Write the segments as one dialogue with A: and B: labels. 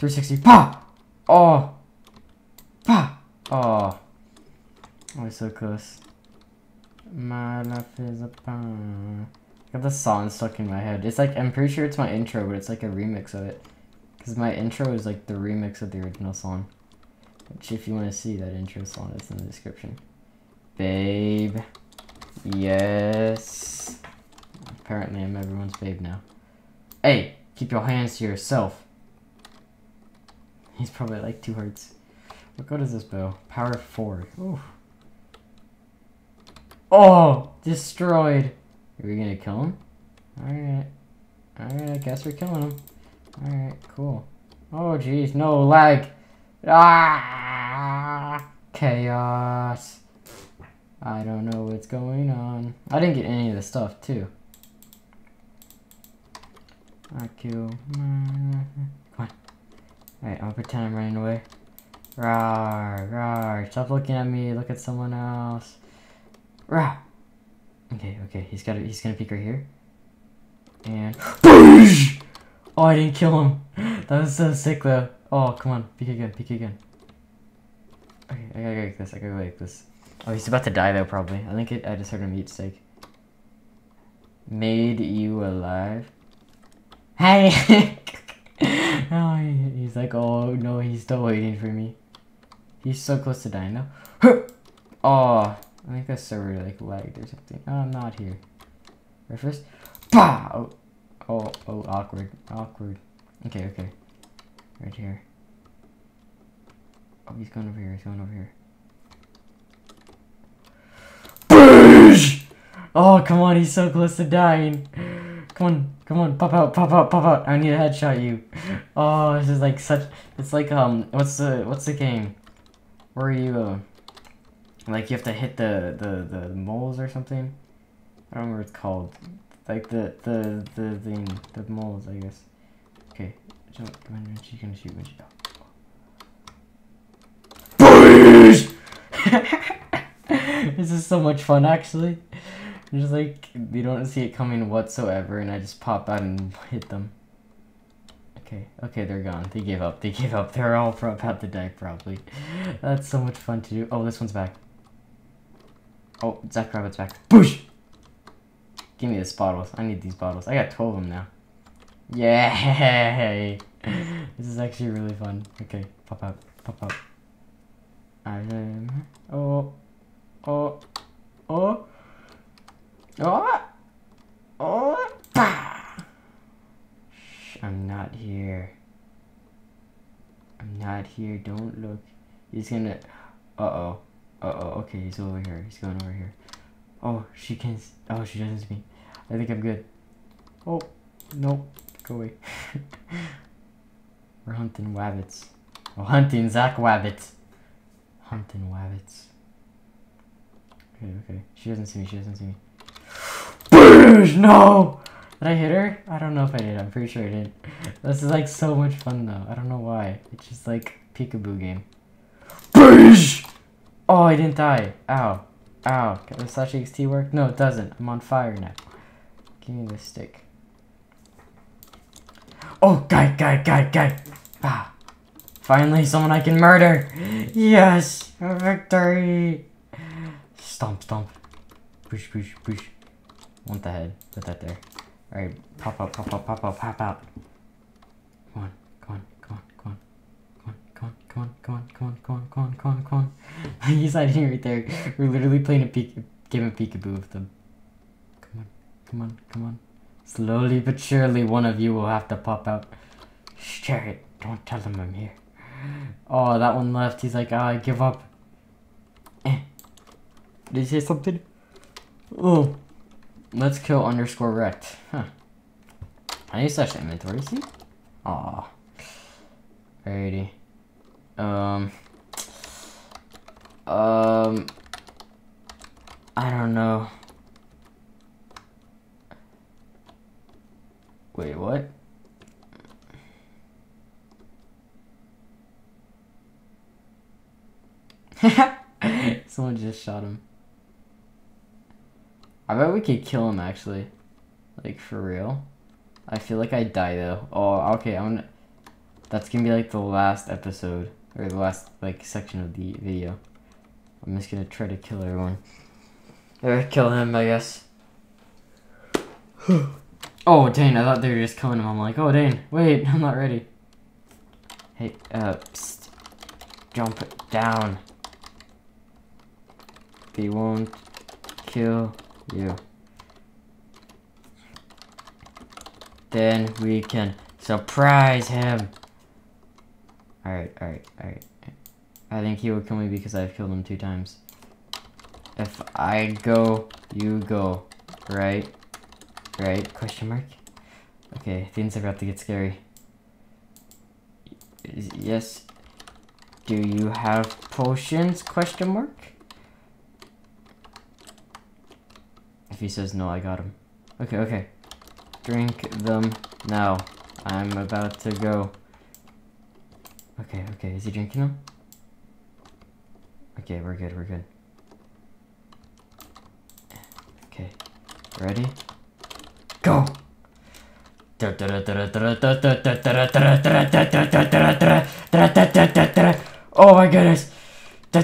A: 360. Pa! Oh! Pa! Oh. We're so close. My life is a pun. Got the song stuck in my head. It's like, I'm pretty sure it's my intro, but it's like a remix of it. Because my intro is like the remix of the original song. Which, if you want to see that intro song, it's in the description. Babe. Yes. Apparently, I'm everyone's babe now. Hey, keep your hands to yourself. He's probably like two hearts. What good is this bow? Power four. Oh, destroyed. Are we gonna kill him? Alright. Alright, I guess we're killing him. Alright, cool. Oh, jeez, no, lag. Ah! Chaos. I don't know what's going on. I didn't get any of the stuff, too. I kill. Alright, I'll pretend I'm running away. Rawr, rawr. Stop looking at me. Look at someone else. Rah. Okay, okay. He's got. He's gonna peek right here. And oh, I didn't kill him. That was so sick though. Oh, come on, peek again, peek again. Okay, I gotta go like this. I gotta go like this. Oh, he's about to die though, probably. I think it, I just heard him eat steak. Made you alive. Hey. he, he's like, oh no, he's still waiting for me. He's so close to dying now. oh. I think the server like lagged or something. Oh, I'm not here. Right first. Bah! Oh, oh, oh, awkward, awkward. Okay, okay. Right here. Oh, he's going over here. He's going over here. Boosh! Oh, come on, he's so close to dying. Come on, come on, pop out, pop out, pop out. I need to headshot you. Oh, this is like such. It's like um, what's the what's the game? Where are you? Uh, like you have to hit the the the moles or something. I don't know what it's called. Like the the the thing, the moles, I guess. Okay, jump. Come on, you gonna shoot Richie. Please. this is so much fun, actually. Just like you don't see it coming whatsoever, and I just pop out and hit them. Okay, okay, they're gone. They gave up. They gave up. They're all about to die, probably. That's so much fun to do. Oh, this one's back. Oh, Zach Rabbit's back. Boosh! Give me these bottles. I need these bottles. I got 12 of them now. Yay! this is actually really fun. Okay, pop out. Pop out. I'm... Oh. Oh. Oh. Oh. Oh. Shh, I'm not here. I'm not here. Don't look. He's gonna... Uh-oh. Uh oh, okay, he's over here. He's going over here. Oh, she can't. Oh, she doesn't see me. I think I'm good. Oh, no. Go away. We're hunting wabbits. Oh, hunting Zach Wabbit. Hunting wabbits. Okay, okay. She doesn't see me. She doesn't see me. No! Did I hit her? I don't know if I did. I'm pretty sure I did. This is like so much fun though. I don't know why. It's just like peekaboo game. Oh, I didn't die. Ow. Ow. Does slash XT work? No, it doesn't. I'm on fire now. Give me this stick. Oh, guy, guy, guy, guy. Ah. Finally, someone I can murder. Yes. Victory. Stomp, stomp. Push, push, push. Want the head. Put that there. Alright, pop up, pop up, pop up, pop out. Come on, come on, come on, come on. Come on, come on, come on, come on, come on, come on, come on. He's hiding right there. We're literally playing a peek game of peekaboo with them. Come on, come on, come on. Slowly but surely one of you will have to pop out. Share it. Don't tell them I'm here. Oh, that one left. He's like, ah, I give up. Eh. Did he say something? Oh. Let's kill underscore wrecked. Huh. I need slash inventory, see? Aw. Alrighty. Um. Um. I don't know. Wait, what? Someone just shot him. I bet we could kill him actually. Like for real. I feel like I die though. Oh, okay, I'm gonna That's gonna be like the last episode or the last like section of the video. I'm just gonna try to kill everyone. Or kill him, I guess. oh, Dane, I thought they were just killing him. I'm like, oh, Dane, wait, I'm not ready. Hey, uh, psst. Jump down. They won't kill you. Then we can surprise him. Alright, alright, alright. I think he will kill me because I've killed him two times. If I go, you go. Right? Right? Question mark? Okay, things are about to get scary. Yes. Do you have potions? Question mark? If he says no, I got him. Okay, okay. Drink them now. I'm about to go. Okay, okay. Is he drinking them? Okay, we're good, we're good. Okay. Ready? Go! Oh my goodness! Oh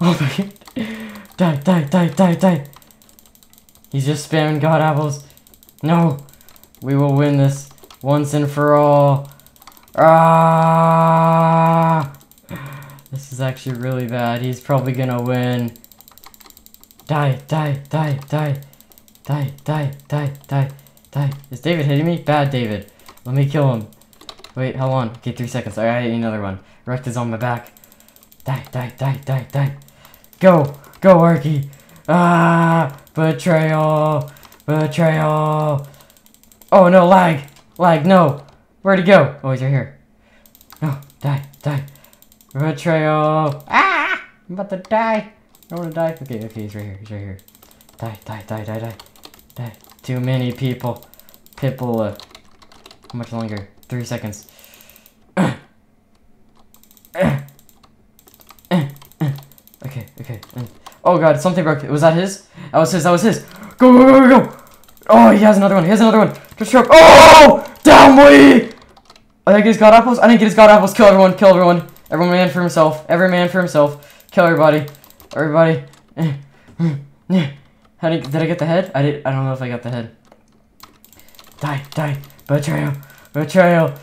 A: my god! Die, die, die, die, die! He's just spamming god apples. No! We will win this once and for all. Ah! This is actually really bad. He's probably gonna win. Die, die, die, die. Die, die, die, die, die. Is David hitting me? Bad David. Let me kill him. Wait, hold on. Okay, three seconds. I gotta another one. Wrecked is on my back. Die, die, die, die, die. Go! Go, Arky! Ah! Betrayal! Betrayal! Oh no, lag! Lag, no! Where'd he go? Oh, he's right here. No, die, die. Betrayal! Ah! I'm about to die! I don't wanna die. Okay, okay, he's right here, he's right here. Die, die, die, die, die. Die. Too many people. People, uh, how much longer? Three seconds. Okay, okay. mm. Oh god, something broke. Was that his? That was his, that was his. Go, go, go, go, go! Oh, he has another one, he has another one. Just sharp. Oh! Down, we! I think he's got apples. I get his god apples. Kill everyone, kill everyone. Every man for himself. Every man for himself. Kill everybody. Everybody. How did, did I get the head? I did. I don't know if I got the head. Die, die. Betrayal. Betrayal.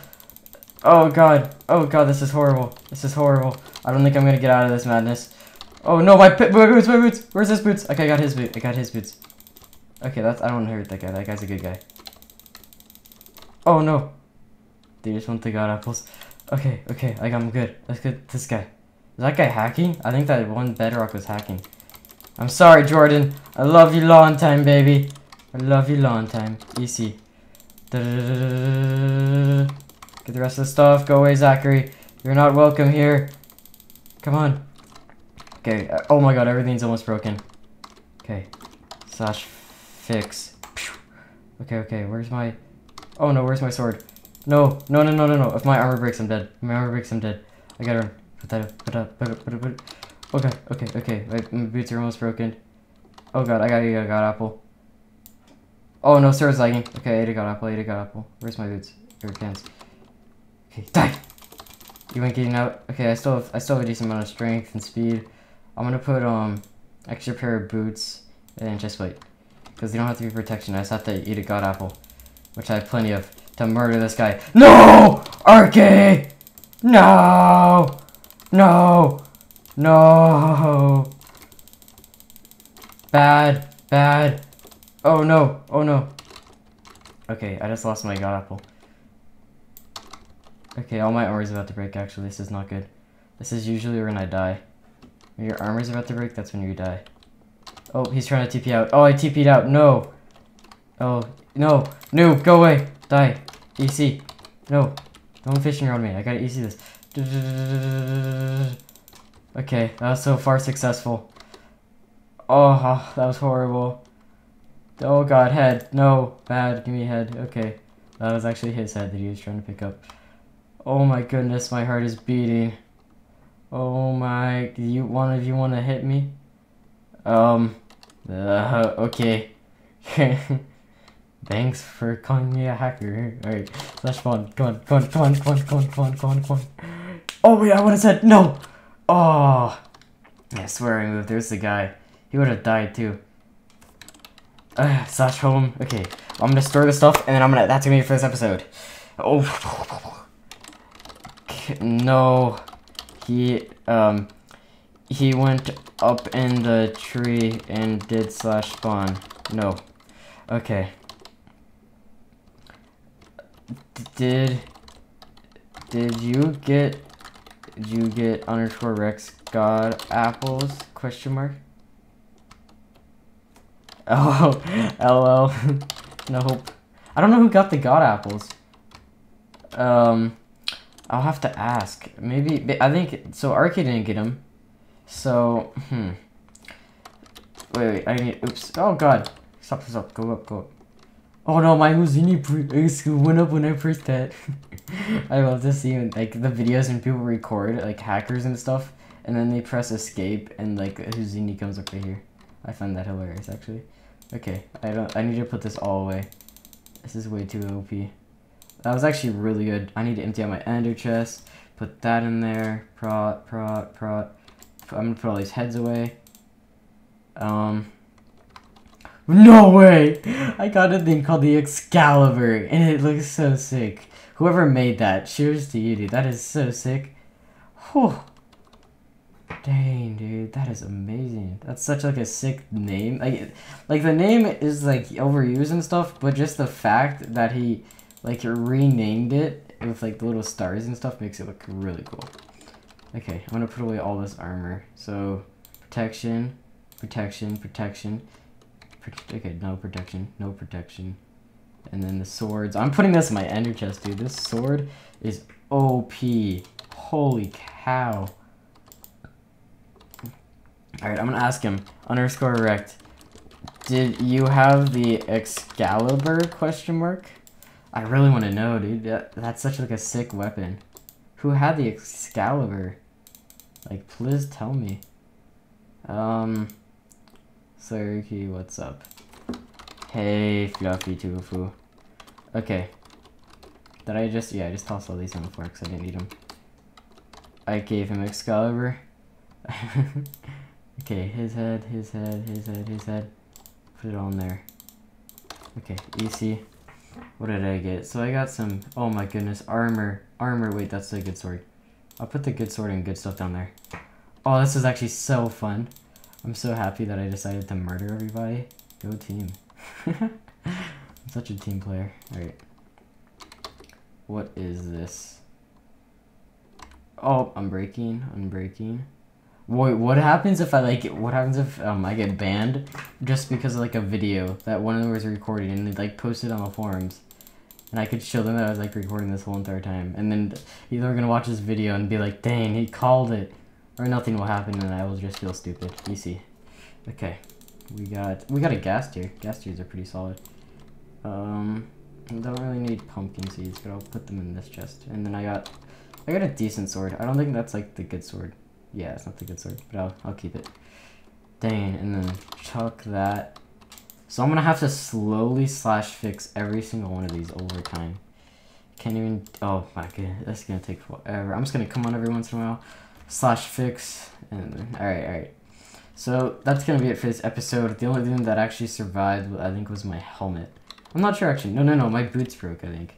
A: Oh god. Oh god, this is horrible. This is horrible. I don't think I'm gonna get out of this madness. Oh no, my, my boots, my boots. Where's his boots? Okay, I got his boot. I got his boots. Okay, that's. I don't want to hurt that guy. That guy's a good guy. Oh no. They just want the god apples. Okay, okay, like I'm good. Let's get this guy. Is that guy hacking? I think that one bedrock was hacking. I'm sorry, Jordan. I love you long time, baby. I love you long time. Easy. Get the rest of the stuff. Go away, Zachary. You're not welcome here. Come on. Okay. uh, Oh my god, everything's almost broken. Okay. Slash fix. Okay, okay. Where's my... Oh no, where's my sword? No, no, no, no, no, no. If my armor breaks, I'm dead. If my armor breaks, I'm dead. I gotta run. Put that up, put up, put up, put up, put up. Okay, okay, okay. My, my boots are almost broken. Oh god, I gotta eat a god apple. Oh no, sword's lagging. Okay, I ate a god apple, I ate a god apple. Where's my boots? Or pants? Okay, die! You ain't getting out. Okay, I still have I still have a decent amount of strength and speed. I'm gonna put um extra pair of boots and just wait. Because they don't have to be protection, I just have to eat a god apple. Which I have plenty of to murder this guy. No! Arky! No! No! No! Bad, bad. Oh no, oh no. Okay, I just lost my god apple. Okay, all my armor's about to break actually, this is not good. This is usually when I die. When your armor's about to break, that's when you die. Oh, he's trying to TP out. Oh, I TP'd out, no! Oh, no, no, go away, die. EC, no, one fishing around me, I gotta EC this. Okay, that was so far successful. Oh, that was horrible. Oh god, head. No, bad. Give me head. Okay. That was actually his head that he was trying to pick up. Oh my goodness, my heart is beating. Oh my, you, one of you want to hit me? Um, uh, okay. Thanks for calling me a hacker. Alright, slash spawn. Come on, come on, come on, come on, come on, come on, come on, come on. Oh wait, I would have said no! Oh! I swear I moved. There's the guy. He would have died too. Uh, slash home. Okay, I'm gonna store the stuff and then I'm gonna. That's gonna be for this episode. Oh. No. He, um. He went up in the tree and did slash spawn. No. Okay. D did. Did you get. Did you get underscore Rex God apples? Question mark. Oh, lol. nope. I don't know who got the god apples. Um, I'll have to ask. Maybe, I think, so Arcade didn't get him. So, hmm. Wait, wait, I need, oops. Oh god. Stop, stop, go up, go up. Oh no, my Huzuni went up when I pressed that. I love to see like the videos when people record, like hackers and stuff, and then they press escape and like Huzuni comes up right here. I find that hilarious actually. Okay, I don't. I need to put this all away. This is way too OP. That was actually really good. I need to empty out my ender chest. Put that in there. Prot, prot, prot. I'm gonna put all these heads away. Um. No way! I got a thing called the Excalibur, and it looks so sick. Whoever made that, cheers to you, dude. That is so sick. Whew. Dang, dude, that is amazing. That's such like a sick name. Like, like the name is like overused and stuff, but just the fact that he like renamed it with like the little stars and stuff makes it look really cool. Okay, I'm gonna put away all this armor. So, protection, protection, protection. okay, no protection, no protection. And then the swords. I'm putting this in my ender chest, dude. This sword is OP. Holy cow. Alright, I'm gonna ask him. Underscore erect. Did you have the Excalibur question mark? I really want to know, dude. That, that's such like a sick weapon. Who had the Excalibur? Like, please tell me. Um, Saruki, what's up? Hey, Fluffy Tofu. Okay. Did I just, yeah, I just tossed all these on the floor because I didn't need them. I gave him Excalibur. Okay, his head, his head, his head, his head. Put it on there. Okay, easy. What did I get? So I got some, oh my goodness, armor. Armor, wait, that's a good sword. I'll put the good sword and good stuff down there. Oh, this is actually so fun. I'm so happy that I decided to murder everybody. Go team. I'm such a team player. Alright. What is this? Oh, I'm breaking. I'm breaking. Wait, what happens if I like? What happens if um I get banned just because of like a video that one of them was recording and they like posted on the forums, and I could show them that I was like recording this whole entire time, and then either they're gonna watch this video and be like, "Dang, he called it," or nothing will happen and I will just feel stupid. You see? Okay, we got we got a ghast tear. Ghast tears are pretty solid. Um, I don't really need pumpkin seeds, but I'll put them in this chest. And then I got I got a decent sword. I don't think that's like the good sword. Yeah, it's not the good sword, but I'll, I'll keep it. Dang, and then chuck that. So I'm gonna have to slowly slash fix every single one of these over time. Can't even, oh my god, that's gonna take forever. I'm just gonna come on every once in a while, slash fix, and alright, alright. So that's gonna be it for this episode. The only thing that actually survived, I think, was my helmet. I'm not sure actually. No, no, no, my boots broke, I think.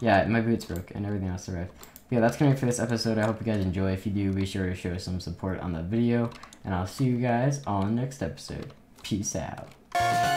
A: Yeah, my boots broke, and everything else survived yeah, that's gonna be for this episode. I hope you guys enjoy. If you do, be sure to show some support on the video. And I'll see you guys on the next episode. Peace out.